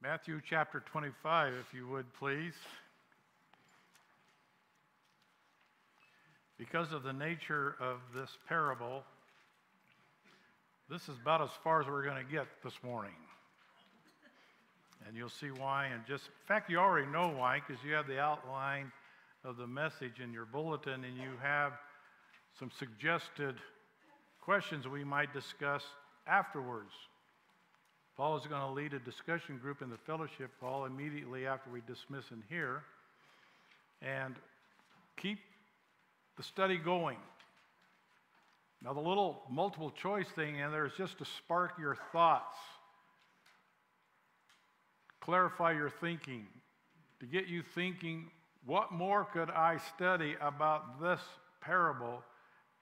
Matthew chapter 25, if you would please. Because of the nature of this parable, this is about as far as we're going to get this morning. And you'll see why. And just, in fact, you already know why because you have the outline of the message in your bulletin and you have some suggested questions we might discuss afterwards. Paul is going to lead a discussion group in the fellowship hall immediately after we dismiss in here and keep the study going. Now, the little multiple choice thing in there is just to spark your thoughts, clarify your thinking, to get you thinking, what more could I study about this parable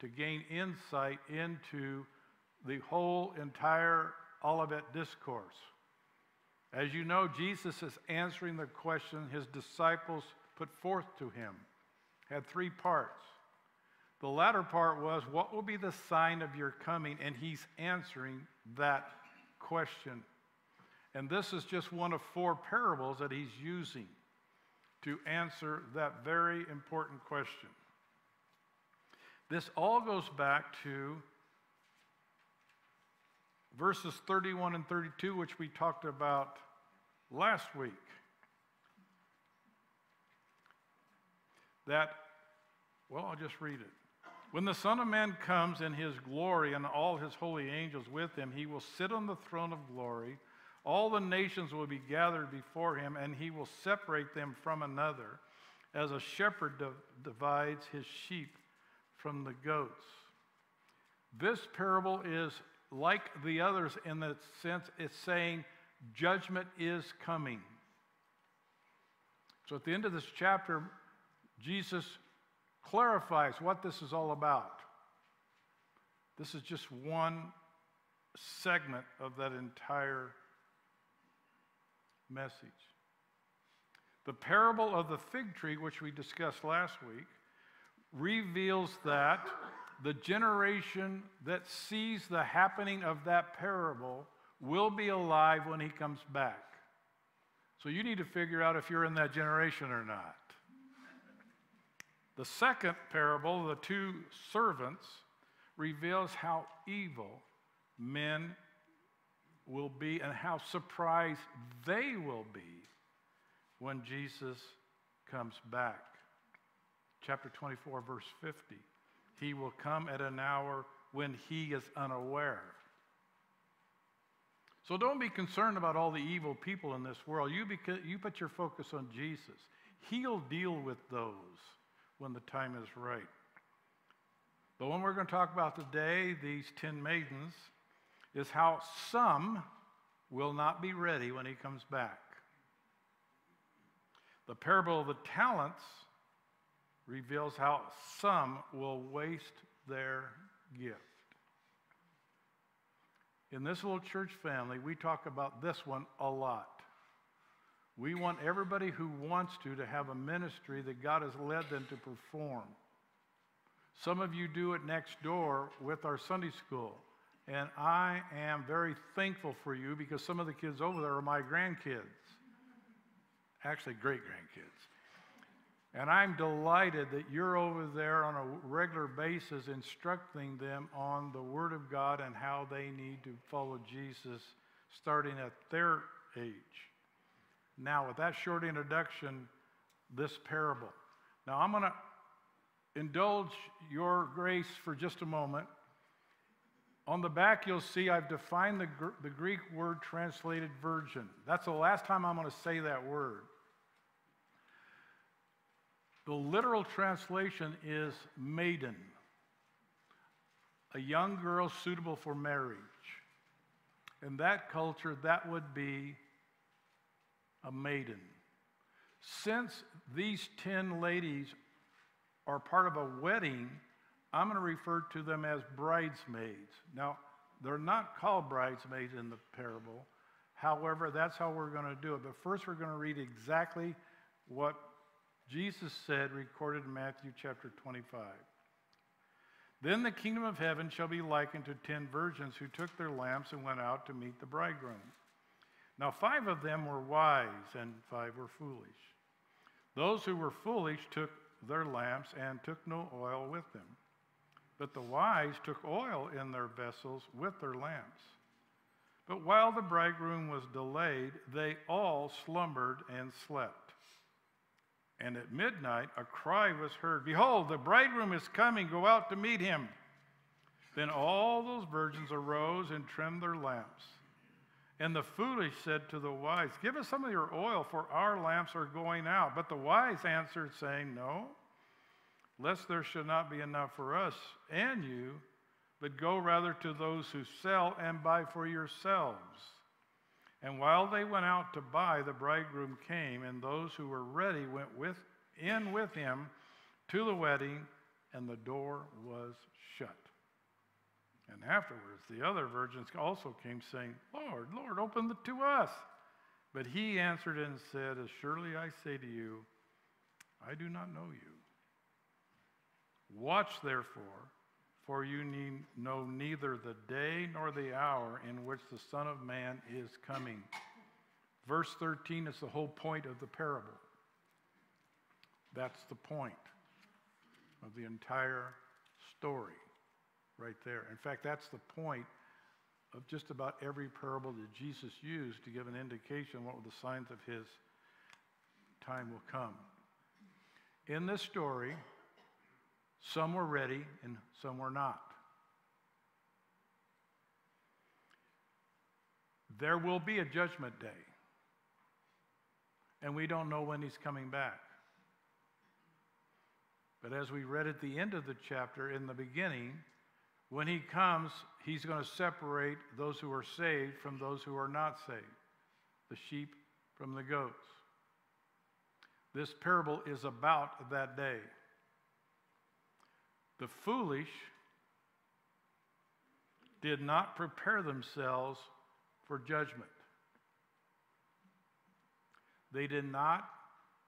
to gain insight into the whole entire Olivet Discourse. As you know, Jesus is answering the question his disciples put forth to him. Had three parts. The latter part was, What will be the sign of your coming? And he's answering that question. And this is just one of four parables that he's using to answer that very important question. This all goes back to verses 31 and 32, which we talked about last week. That, well, I'll just read it. When the Son of Man comes in his glory and all his holy angels with him, he will sit on the throne of glory. All the nations will be gathered before him, and he will separate them from another, as a shepherd divides his sheep from the goats. This parable is like the others in the sense it's saying judgment is coming. So at the end of this chapter, Jesus clarifies what this is all about. This is just one segment of that entire message. The parable of the fig tree, which we discussed last week, reveals that the generation that sees the happening of that parable will be alive when he comes back. So you need to figure out if you're in that generation or not. The second parable, the two servants, reveals how evil men will be and how surprised they will be when Jesus comes back. Chapter 24, verse 50. He will come at an hour when he is unaware. So don't be concerned about all the evil people in this world. You, beca- you put your focus on Jesus. He'll deal with those when the time is right. The one we're going to talk about today, these ten maidens, is how some will not be ready when he comes back. The parable of the talents reveals how some will waste their gift. In this little church family, we talk about this one a lot. We want everybody who wants to to have a ministry that God has led them to perform. Some of you do it next door with our Sunday school. And I am very thankful for you because some of the kids over there are my grandkids. Actually, great grandkids. And I'm delighted that you're over there on a regular basis instructing them on the Word of God and how they need to follow Jesus starting at their age. Now, with that short introduction, this parable. Now, I'm going to indulge your grace for just a moment. On the back, you'll see I've defined the, the Greek word translated virgin. That's the last time I'm going to say that word. The literal translation is maiden, a young girl suitable for marriage. In that culture, that would be a maiden. Since these 10 ladies are part of a wedding, I'm going to refer to them as bridesmaids. Now, they're not called bridesmaids in the parable. However, that's how we're going to do it. But first, we're going to read exactly what Jesus said, recorded in Matthew chapter 25. Then the kingdom of heaven shall be likened to ten virgins who took their lamps and went out to meet the bridegroom. Now, five of them were wise, and five were foolish. Those who were foolish took their lamps and took no oil with them. But the wise took oil in their vessels with their lamps. But while the bridegroom was delayed, they all slumbered and slept. And at midnight a cry was heard Behold, the bridegroom is coming, go out to meet him. Then all those virgins arose and trimmed their lamps. And the foolish said to the wise, Give us some of your oil, for our lamps are going out. But the wise answered, saying, No, lest there should not be enough for us and you, but go rather to those who sell and buy for yourselves. And while they went out to buy, the bridegroom came, and those who were ready went with, in with him to the wedding, and the door was shut. And afterwards, the other virgins also came, saying, Lord, Lord, open the, to us. But he answered and said, As surely I say to you, I do not know you. Watch therefore, for you need know neither the day nor the hour in which the Son of Man is coming. Verse 13 is the whole point of the parable. That's the point of the entire story right there. In fact, that's the point of just about every parable that Jesus used to give an indication what were the signs of his time will come. In this story, some were ready and some were not. There will be a judgment day, and we don't know when he's coming back. But as we read at the end of the chapter, in the beginning, when he comes, he's going to separate those who are saved from those who are not saved, the sheep from the goats. This parable is about that day. The foolish did not prepare themselves for judgment. They did not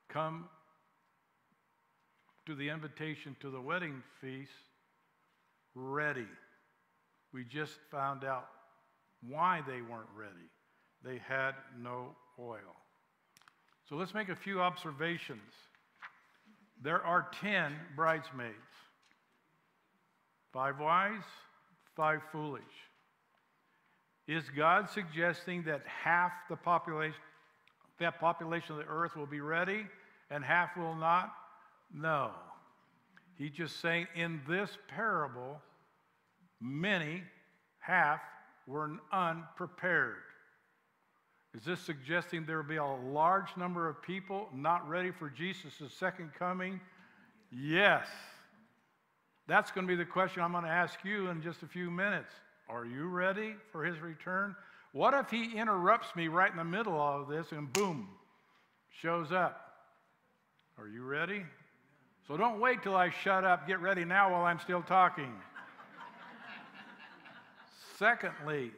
come to the invitation to the wedding feast ready. We just found out why they weren't ready. They had no oil. So let's make a few observations. There are 10 bridesmaids five wise, five foolish. Is God suggesting that half the population, that population of the earth will be ready and half will not? No. He's just saying in this parable, many, half, were unprepared. Is this suggesting there will be a large number of people not ready for Jesus' second coming? Yes. That's going to be the question I'm going to ask you in just a few minutes. Are you ready for his return? What if he interrupts me right in the middle of this and boom, shows up? Are you ready? So don't wait till I shut up. Get ready now while I'm still talking. Secondly,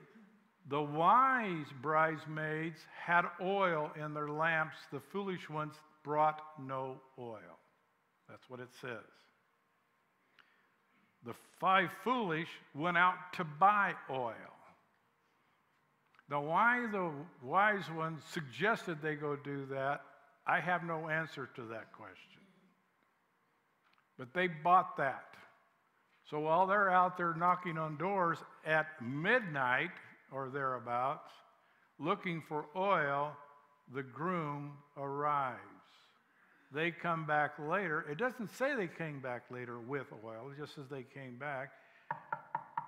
the wise bridesmaids had oil in their lamps, the foolish ones brought no oil. That's what it says. The five foolish went out to buy oil. Now, why the wise ones suggested they go do that, I have no answer to that question. But they bought that. So while they're out there knocking on doors at midnight or thereabouts, looking for oil, the groom arrives. They come back later. It doesn't say they came back later with oil, just as they came back.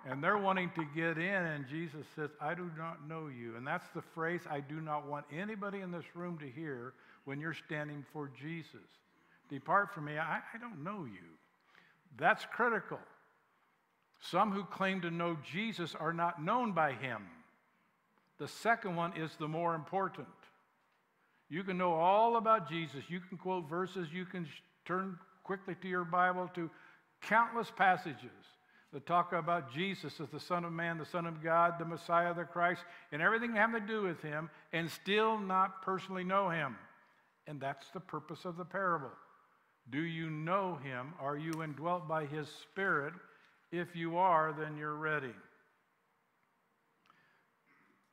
And they're wanting to get in, and Jesus says, I do not know you. And that's the phrase I do not want anybody in this room to hear when you're standing for Jesus. Depart from me, I, I don't know you. That's critical. Some who claim to know Jesus are not known by him. The second one is the more important. You can know all about Jesus. You can quote verses. You can turn quickly to your Bible to countless passages that talk about Jesus as the Son of Man, the Son of God, the Messiah, the Christ, and everything having to do with him, and still not personally know him. And that's the purpose of the parable. Do you know him? Are you indwelt by his Spirit? If you are, then you're ready.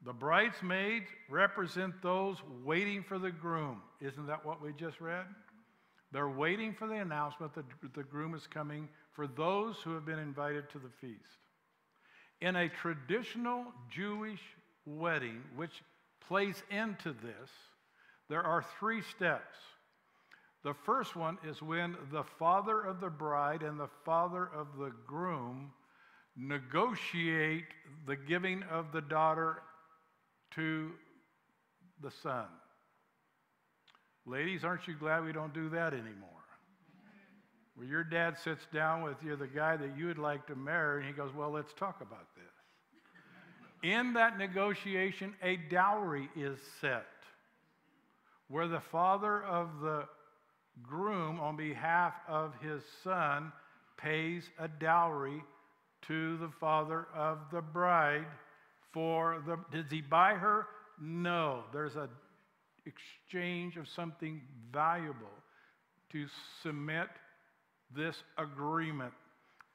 The bridesmaids represent those waiting for the groom. Isn't that what we just read? They're waiting for the announcement that the groom is coming for those who have been invited to the feast. In a traditional Jewish wedding, which plays into this, there are three steps. The first one is when the father of the bride and the father of the groom negotiate the giving of the daughter to the son. Ladies, aren't you glad we don't do that anymore? Where your dad sits down with you, the guy that you would like to marry, and he goes, Well, let's talk about this. In that negotiation, a dowry is set where the father of the groom, on behalf of his son, pays a dowry to the father of the bride for the. Does he buy her? No. There's an exchange of something valuable to submit this agreement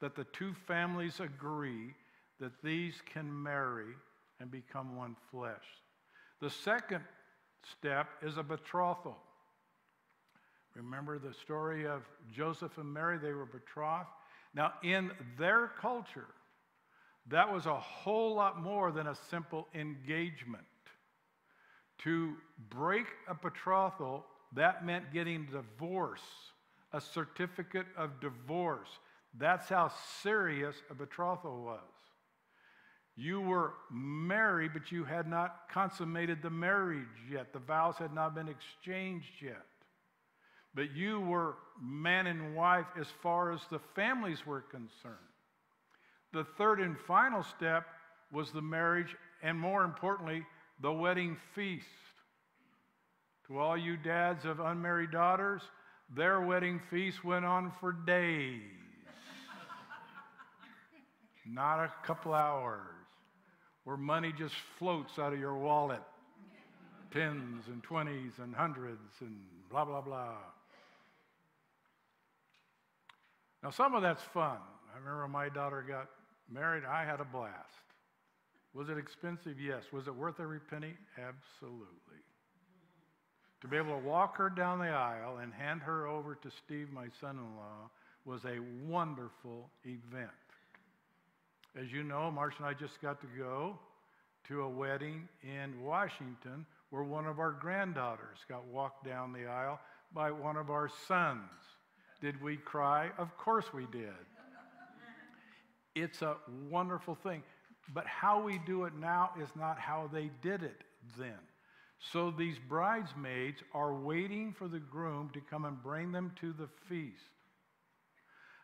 that the two families agree that these can marry and become one flesh. The second step is a betrothal. Remember the story of Joseph and Mary? They were betrothed. Now, in their culture, that was a whole lot more than a simple engagement. To break a betrothal, that meant getting divorce, a certificate of divorce. That's how serious a betrothal was. You were married, but you had not consummated the marriage yet. The vows had not been exchanged yet. But you were man and wife as far as the families were concerned. The third and final step was the marriage, and more importantly, the wedding feast. To all you dads of unmarried daughters, their wedding feast went on for days, not a couple hours, where money just floats out of your wallet tens and twenties and hundreds and blah, blah, blah. Now, some of that's fun. I remember my daughter got married, I had a blast. Was it expensive? Yes. Was it worth every penny? Absolutely. To be able to walk her down the aisle and hand her over to Steve, my son in law, was a wonderful event. As you know, Marcia and I just got to go to a wedding in Washington where one of our granddaughters got walked down the aisle by one of our sons. Did we cry? Of course we did. It's a wonderful thing. But how we do it now is not how they did it then. So these bridesmaids are waiting for the groom to come and bring them to the feast.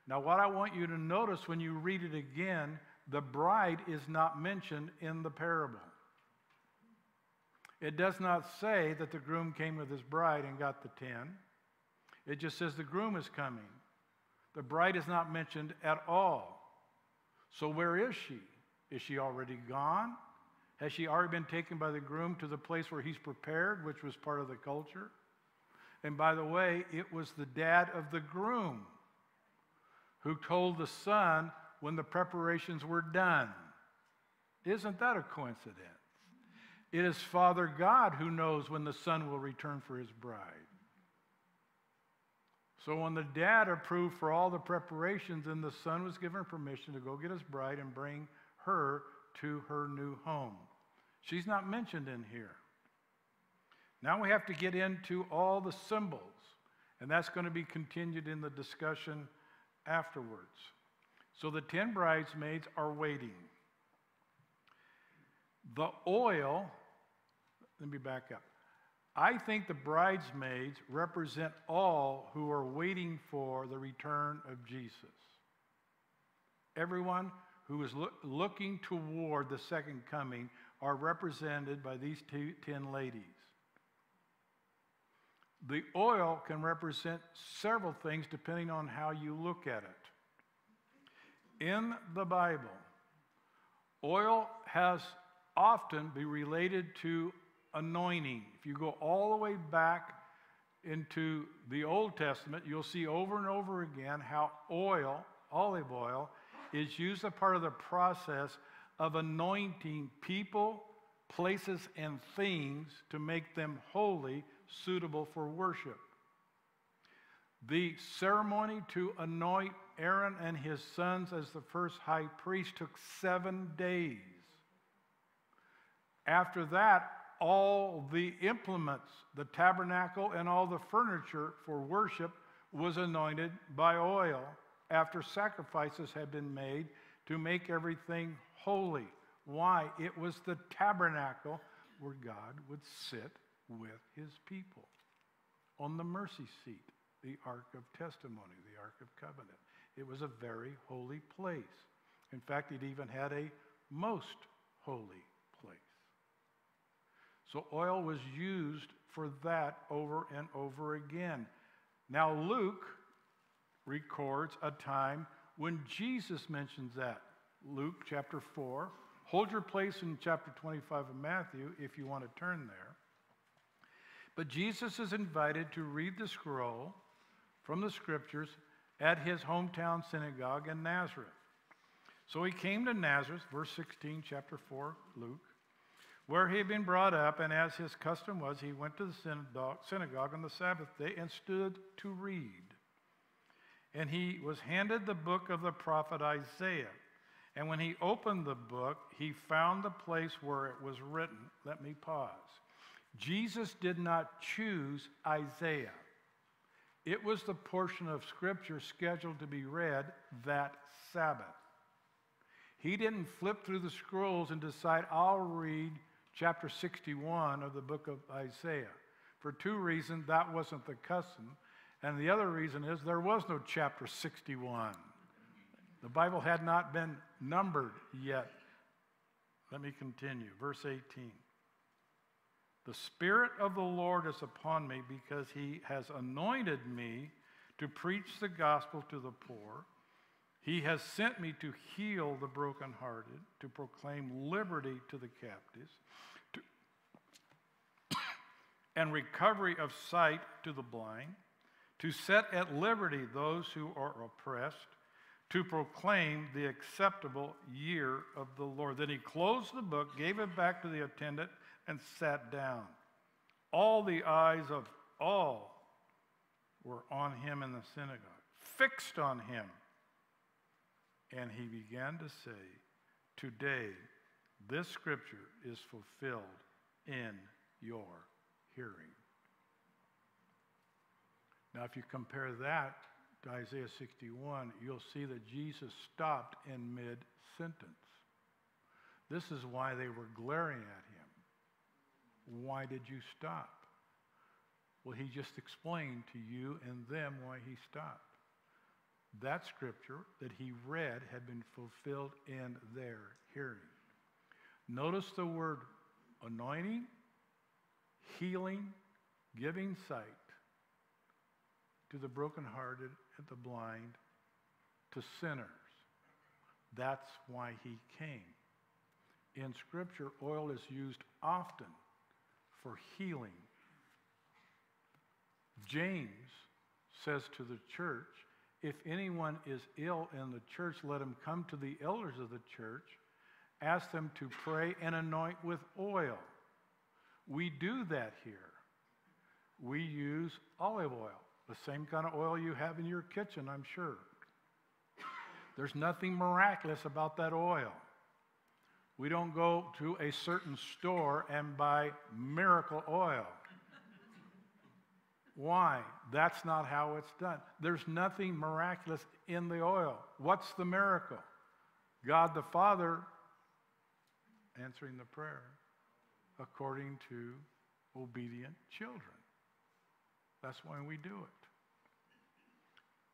Now, what I want you to notice when you read it again, the bride is not mentioned in the parable. It does not say that the groom came with his bride and got the ten. It just says the groom is coming. The bride is not mentioned at all. So, where is she? Is she already gone? Has she already been taken by the groom to the place where he's prepared, which was part of the culture? And by the way, it was the dad of the groom who told the son when the preparations were done. Isn't that a coincidence? It is Father God who knows when the son will return for his bride. So when the dad approved for all the preparations, and the son was given permission to go get his bride and bring her to her new home. She's not mentioned in here. Now we have to get into all the symbols, and that's going to be continued in the discussion afterwards. So the ten bridesmaids are waiting. The oil, let me back up. I think the bridesmaids represent all who are waiting for the return of Jesus. Everyone who is lo- looking toward the second coming are represented by these two, ten ladies. The oil can represent several things depending on how you look at it. In the Bible, oil has often been related to anointing. If you go all the way back into the Old Testament, you'll see over and over again how oil, olive oil, is used as part of the process of anointing people places, and things to make them holy, suitable for worship. The ceremony to anoint Aaron and his sons as the first high priest took seven days. After that, all the implements, the tabernacle, and all the furniture for worship was anointed by oil after sacrifices had been made to make everything holy. Why? It was the tabernacle where God would sit with his people on the mercy seat, the Ark of Testimony, the Ark of Covenant. It was a very holy place. In fact, it even had a most holy. So oil was used for that over and over again. Now, Luke records a time when Jesus mentions that. Luke chapter 4. Hold your place in chapter 25 of Matthew if you want to turn there. But Jesus is invited to read the scroll from the scriptures at his hometown synagogue in Nazareth. So he came to Nazareth, verse 16, chapter 4, Luke, where he had been brought up, and as his custom was, he went to the synagogue on the Sabbath day and stood to read. And he was handed the book of the prophet Isaiah. And when he opened the book, he found the place where it was written. Let me pause. Jesus did not choose Isaiah. It was the portion of Scripture scheduled to be read that Sabbath. He didn't flip through the scrolls and decide, I'll read chapter 61 of the book of Isaiah. For two reasons, that wasn't the custom. And the other reason is there was no chapter 61. The Bible had not been numbered yet. Let me continue. Verse 18. The Spirit of the Lord is upon me because he has anointed me to preach the gospel to the poor. He has sent me to heal the brokenhearted, to proclaim liberty to the captives, to and recovery of sight to the blind, to set at liberty those who are oppressed, to proclaim the acceptable year of the Lord. Then he closed the book, gave it back to the attendant, and sat down. All the eyes of all were on him in the synagogue, fixed on him. And he began to say, Today, this scripture is fulfilled in your hearing. Now, if you compare that to Isaiah 61, you'll see that Jesus stopped in mid sentence. This is why they were glaring at him. Why did you stop? Well, he just explained to you and them why he stopped. That scripture that he read had been fulfilled in their hearing. Notice the word anointing, healing, giving sight to the brokenhearted and the blind, to sinners. That's why he came. In Scripture, oil is used often for healing. James says to the church, if anyone is ill in the church, let him come to the elders of the church, ask them to pray and anoint with oil. We do that here. We use olive oil. The same kind of oil you have in your kitchen, I'm sure. There's nothing miraculous about that oil. We don't go to a certain store and buy miracle oil. Why? That's not how it's done. There's nothing miraculous in the oil. What's the miracle? God the Father answering the prayer according to obedient children. That's why we do it.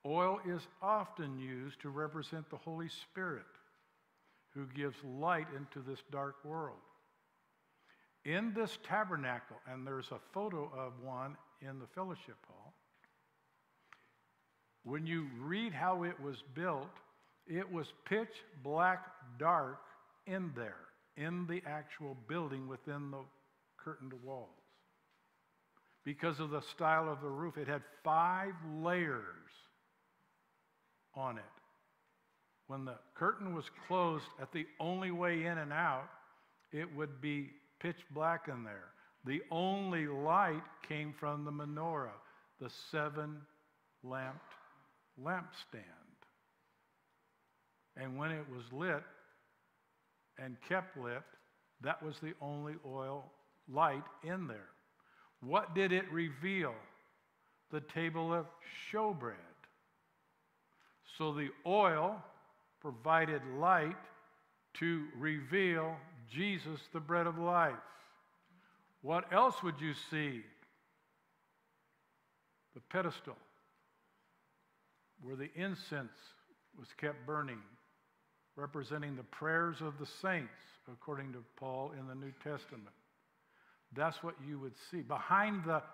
Oil is often used to represent the Holy Spirit who gives light into this dark world. In this tabernacle, and there's a photo of one in the fellowship hall, when you read how it was built, it was pitch black dark in there, in the actual building within the curtained walls. Because of the style of the roof, it had five layers on it. When the curtain was closed at the only way in and out, it would be pitch black in there. The only light came from the menorah, the seven lamped lampstand. And when it was lit and kept lit, that was the only oil light in there. What did it reveal? The table of showbread. So the oil provided light to reveal Jesus, the bread of life. What else would you see? The pedestal where the incense was kept burning, representing the prayers of the saints, according to Paul in the New Testament. That's what you would see. Behind the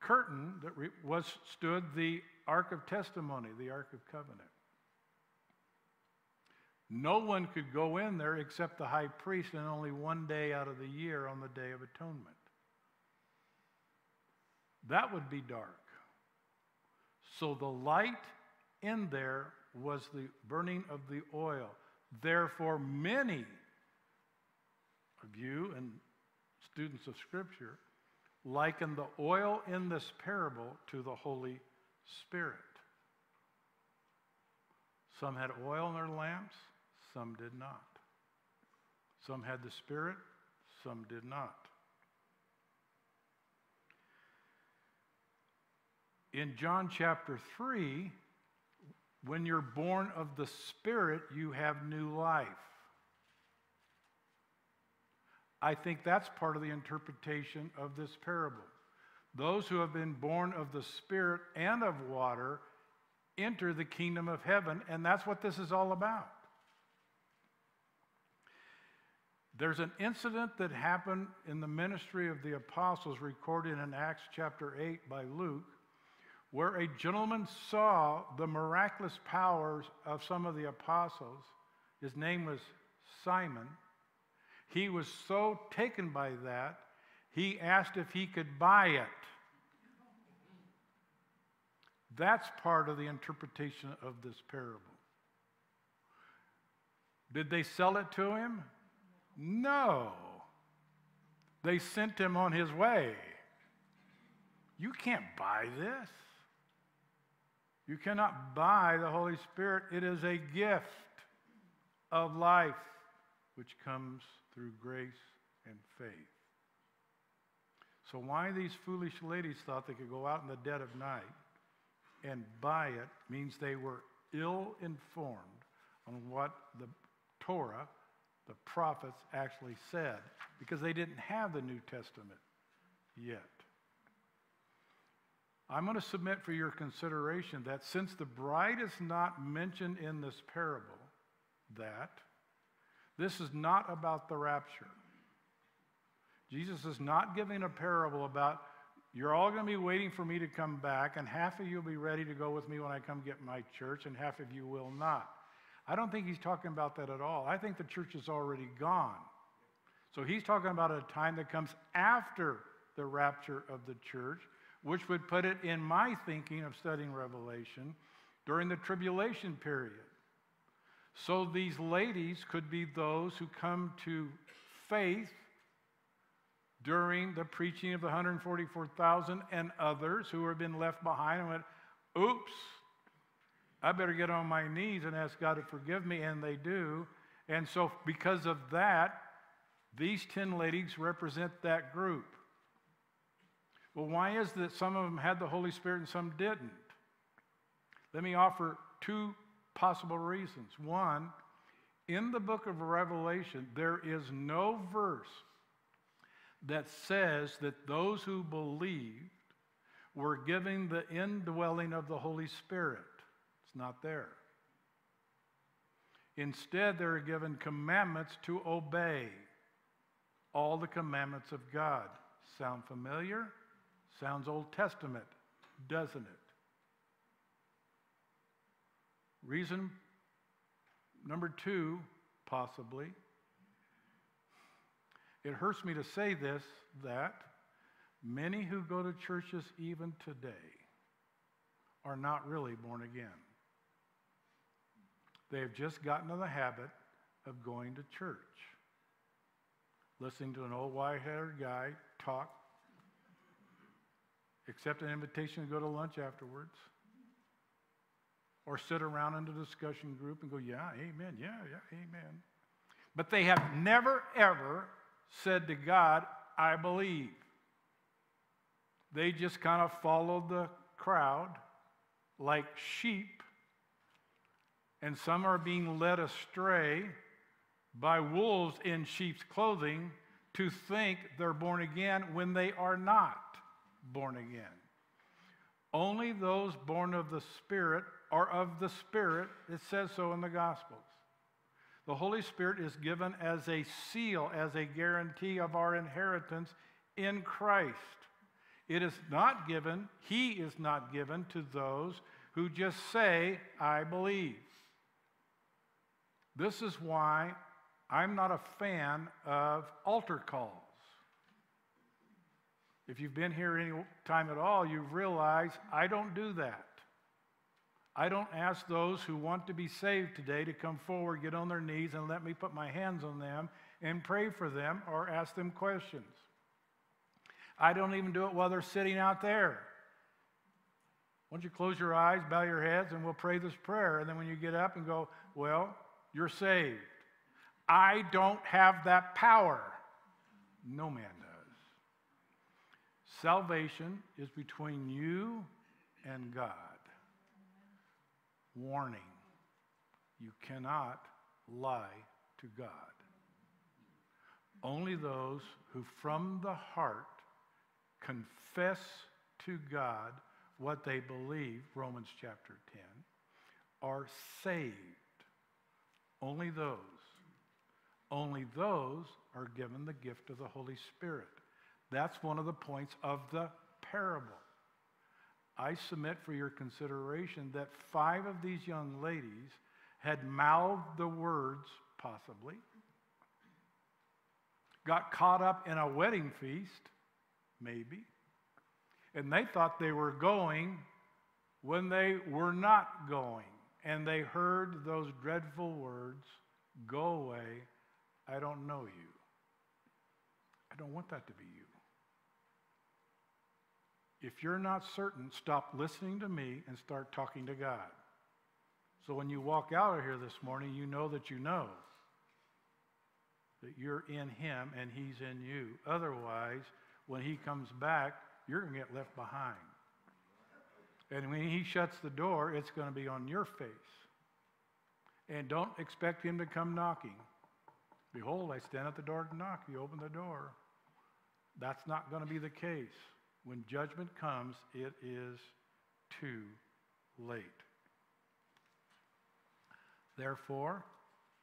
curtain that was stood the Ark of Testimony, the Ark of Covenant. No one could go in there except the high priest, and only one day out of the year on the Day of Atonement. That would be dark. So the light in there was the burning of the oil. Therefore, many of you and students of Scripture liken the oil in this parable to the Holy Spirit. Some had oil in their lamps, some did not. Some had the Spirit, some did not. In John chapter 3, when you're born of the Spirit, you have new life. I think that's part of the interpretation of this parable. Those who have been born of the Spirit and of water enter the kingdom of heaven, and that's what this is all about. There's an incident that happened in the ministry of the apostles recorded in Acts chapter 8 by Luke, where a gentleman saw the miraculous powers of some of the apostles. His name was Simon. He was so taken by that, he asked if he could buy it. That's part of the interpretation of this parable. Did they sell it to him? No. They sent him on his way. You can't buy this. You cannot buy the Holy Spirit. It is a gift of life which comes through grace and faith. So, why these foolish ladies thought they could go out in the dead of night and buy it means they were ill informed on what the Torah, the prophets, actually said because they didn't have the New Testament yet. I'm going to submit for your consideration that since the bride is not mentioned in this parable, that this is not about the rapture. Jesus is not giving a parable about you're all going to be waiting for me to come back, and half of you will be ready to go with me when I come get my church, and half of you will not. I don't think he's talking about that at all. I think the church is already gone. So he's talking about a time that comes after the rapture of the church, which would put it in my thinking of studying Revelation during the tribulation period. So these ladies could be those who come to faith during the preaching of the 144,000 and others who have been left behind and went, oops, I better get on my knees and ask God to forgive me, and they do. And so, because of that, these 10 ladies represent that group. Well, why is that some of them had the Holy Spirit and some didn't? Let me offer two possible reasons. One, in the book of Revelation, there is no verse that says that those who believed were given the indwelling of the Holy Spirit. It's not there. Instead, they're given commandments to obey all the commandments of God. Sound familiar? Sounds Old Testament, doesn't it? Reason number two, possibly, it hurts me to say this that many who go to churches even today are not really born again. They have just gotten in the habit of going to church. listening to an old white haired guy talk, accept an invitation to go to lunch afterwards, or sit around in a discussion group and go, Yeah, amen, yeah, yeah, amen. But they have never, ever said to God, I believe. They just kind of followed the crowd like sheep, and some are being led astray by wolves in sheep's clothing to think they're born again when they are not born again. Only those born of the Spirit are of the Spirit. It says so in the Gospels. The Holy Spirit is given as a seal, as a guarantee of our inheritance in Christ. It is not given, He is not given to those who just say, I believe. This is why I'm not a fan of altar calls. If you've been here any time at all, you've realized I don't do that. I don't ask those who want to be saved today to come forward, get on their knees, and let me put my hands on them and pray for them or ask them questions. I don't even do it while they're sitting out there. Why don't you close your eyes, bow your heads, and we'll pray this prayer. And then when you get up and go, Well, you're saved. I don't have that power. No man does. Salvation is between you and God. Warning you cannot lie to God. Only those who from the heart confess to God what they believe, Romans chapter 10, are saved. Only those. Only those are given the gift of the Holy Spirit. That's one of the points of the parable. I submit for your consideration that five of these young ladies had mouthed the words, possibly, got caught up in a wedding feast, maybe, and they thought they were going when they were not going. And they heard those dreadful words Go away, I don't know you. I don't want that to be you. If you're not certain, stop listening to me and start talking to God. So when you walk out of here this morning, you know that you know that you're in Him and He's in you. Otherwise, when He comes back, you're going to get left behind. And when He shuts the door, it's going to be on your face. And don't expect Him to come knocking. Behold, I stand at the door to knock. You open the door. That's not going to be the case. When judgment comes, it is too late. Therefore,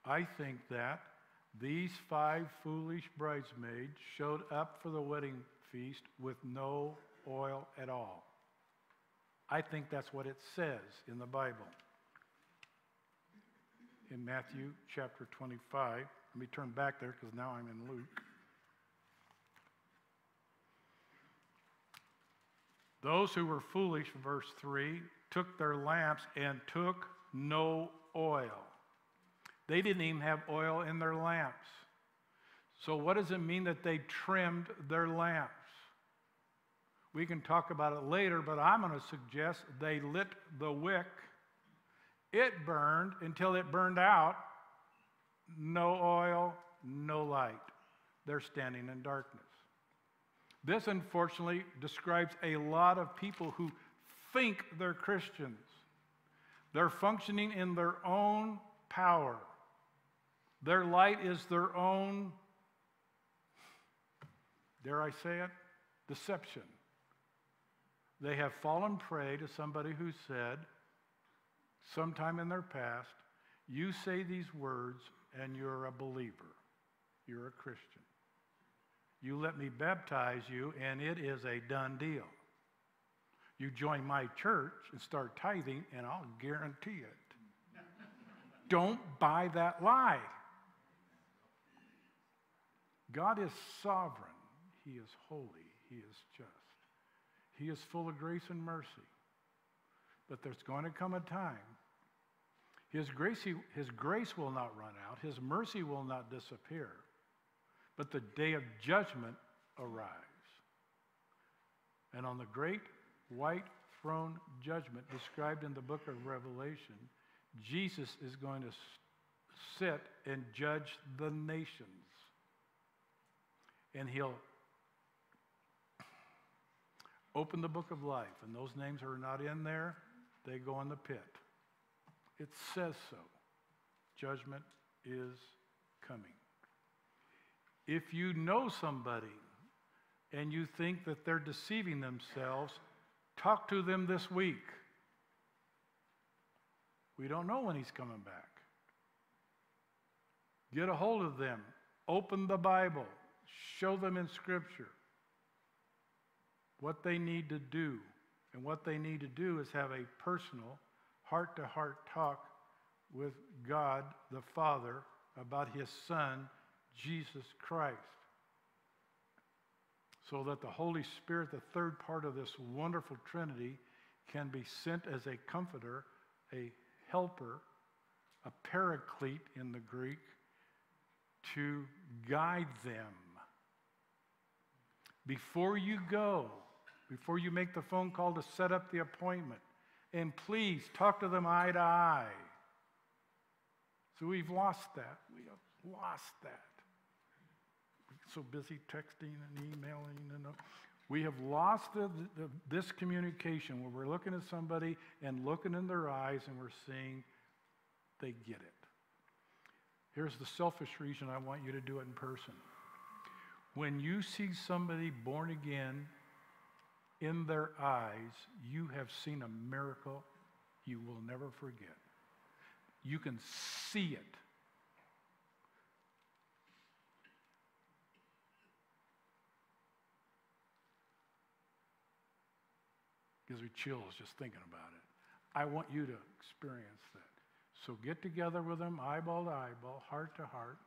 I think that these five foolish bridesmaids showed up for the wedding feast with no oil at all. I think that's what it says in the Bible. In Matthew chapter 25, let me turn back there because now I'm in Luke. Those who were foolish, verse 3, took their lamps and took no oil. They didn't even have oil in their lamps. So, what does it mean that they trimmed their lamps? We can talk about it later, but I'm going to suggest they lit the wick. It burned until it burned out. No oil, no light. They're standing in darkness. This, unfortunately, describes a lot of people who think they're Christians. They're functioning in their own power. Their light is their own, dare I say it, deception. They have fallen prey to somebody who said, sometime in their past, you say these words and you're a believer. You're a Christian. You let me baptize you, and it is a done deal. You join my church and start tithing, and I'll guarantee it. Don't buy that lie. God is sovereign, He is holy, He is just, He is full of grace and mercy. But there's going to come a time. His grace, his grace will not run out, His mercy will not disappear. but the day of judgment arrives. And on the great white throne judgment described in the book of Revelation, Jesus is going to sit and judge the nations. And he'll open the book of life, and those names are not in there, they go in the pit. It says so. Judgment is coming. If you know somebody and you think that they're deceiving themselves, talk to them this week. We don't know when he's coming back. Get a hold of them. Open the Bible. Show them in Scripture what they need to do. And what they need to do is have a personal, heart to heart talk with God the Father about His Son, Jesus Christ. So that the Holy Spirit, the third part of this wonderful Trinity, can be sent as a comforter, a helper, a paraclete in the Greek, to guide them. Before you go, before you make the phone call to set up the appointment, and please talk to them eye to eye. So we've lost that. We have lost that. We're so busy texting and emailing and uh, we have lost the, the, this communication where we're looking at somebody and looking in their eyes and we're seeing they get it. Here's the selfish reason I want you to do it in person. When you see somebody born again in their eyes, you have seen a miracle you will never forget. You can see it. Gives me chills just thinking about it. I want you to experience that. So get together with them, eyeball to eyeball, heart to heart,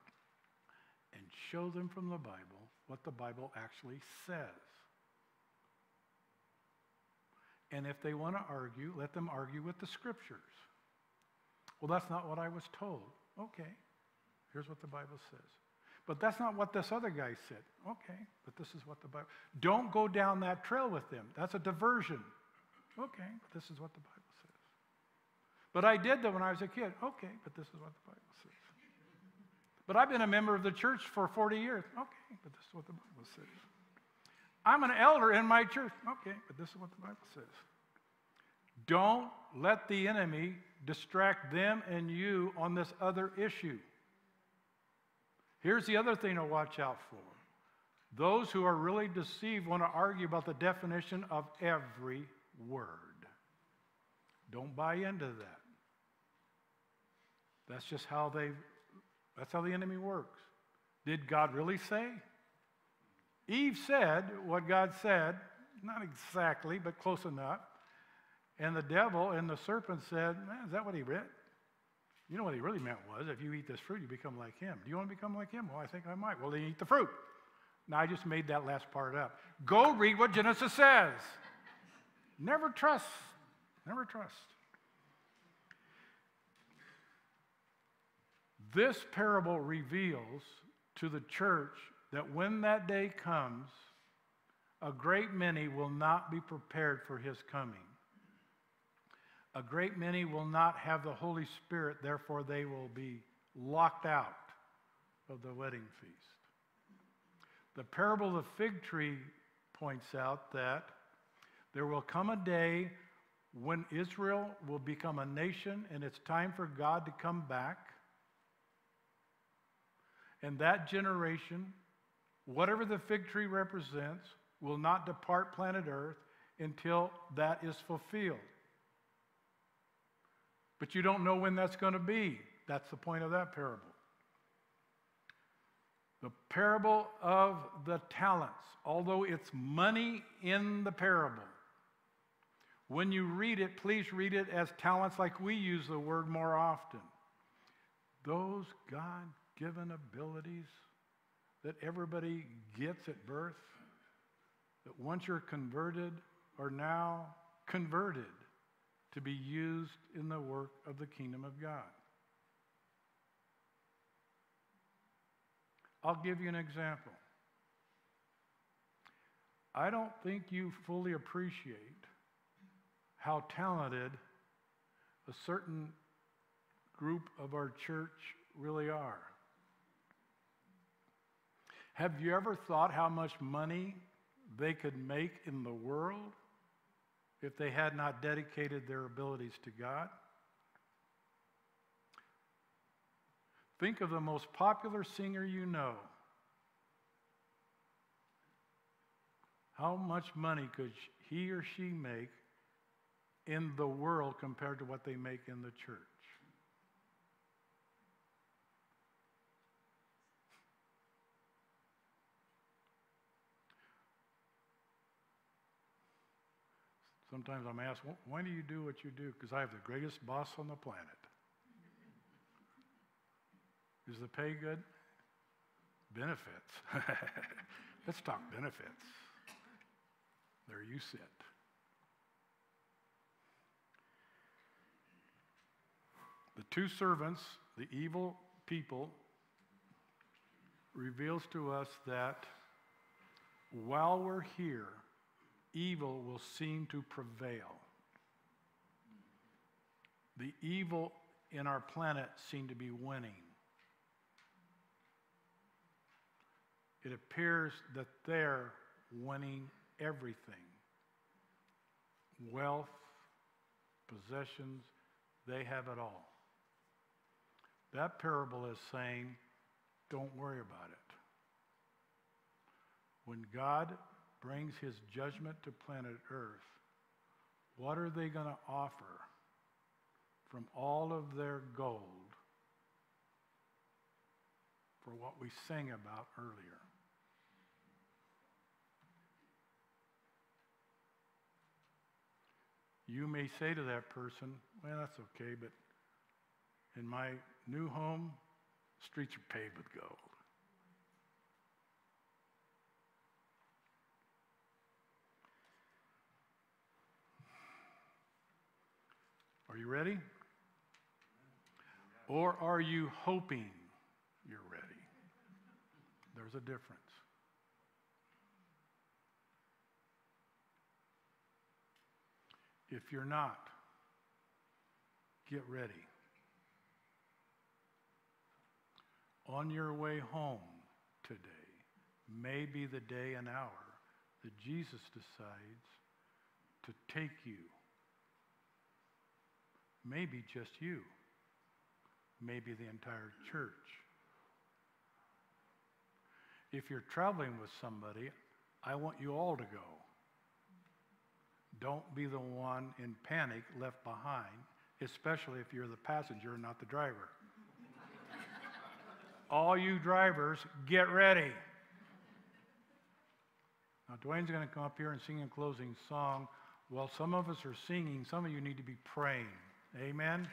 and show them from the Bible what the Bible actually says. And if they want to argue, let them argue with the scriptures. Well, that's not what I was told. Okay, here's what the Bible says. But that's not what this other guy said. Okay, but this is what the Bible. Don't go down that trail with them. That's a diversion. Okay, but this is what the Bible says. But I did that when I was a kid. Okay, but this is what the Bible says. But I've been a member of the church for 40 years. Okay, but this is what the Bible says. I'm an elder in my church. Okay, but this is what the Bible says. Don't let the enemy distract them and you on this other issue. Here's the other thing to watch out for. Those who are really deceived want to argue about the definition of every word. Don't buy into that. That's just how they that's how the enemy works. Did God really say? Eve said what God said, not exactly, but close enough. And the devil and the serpent said, Man, is that what he meant? You know what he really meant was if you eat this fruit, you become like him. Do you want to become like him? Well, I think I might. Well, then eat the fruit. Now, I just made that last part up. Go read what Genesis says. Never trust. Never trust. This parable reveals to the church that when that day comes, a great many will not be prepared for his coming. A great many will not have the Holy Spirit, therefore, they will be locked out of the wedding feast. The parable of the fig tree points out that there will come a day when Israel will become a nation and it's time for God to come back. And that generation, whatever the fig tree represents, will not depart planet Earth until that is fulfilled. But you don't know when that's going to be. That's the point of that parable. The parable of the talents, although it's money in the parable, when you read it, please read it as talents like we use the word more often. Those God given abilities that everybody gets at birth, that once you're converted, are now converted to be used in the work of the kingdom of God. I'll give you an example. I don't think you fully appreciate how talented a certain group of our church really are. Have you ever thought how much money they could make in the world if they had not dedicated their abilities to God? Think of the most popular singer you know. How much money could he or she make in the world compared to what they make in the church? Sometimes I'm asked, why do you do what you do? Because I have the greatest boss on the planet. Is the pay good? Benefits. Let's talk benefits. There you sit. The two servants, the evil people, reveals to us that while we're here, evil will seem to prevail. The evil in our planet seem to be winning. It appears that they're winning everything wealth, possessions, they have it all. That parable is saying, don't worry about it. When God brings his judgment to planet Earth, what are they going to offer from all of their gold for what we sang about earlier? You may say to that person, well, that's okay, but in my new home, streets are paved with gold. Are you ready? Or are you hoping you're ready? There's a difference. If you're not, get ready. On your way home today may be the day and hour that Jesus decides to take you. Maybe just you. Maybe the entire church. If you're traveling with somebody, I want you all to go. Don't be the one in panic left behind, especially if you're the passenger and not the driver. All you drivers, get ready. Now, Dwayne's going to come up here and sing a closing song. While some of us are singing, some of you need to be praying. Amen?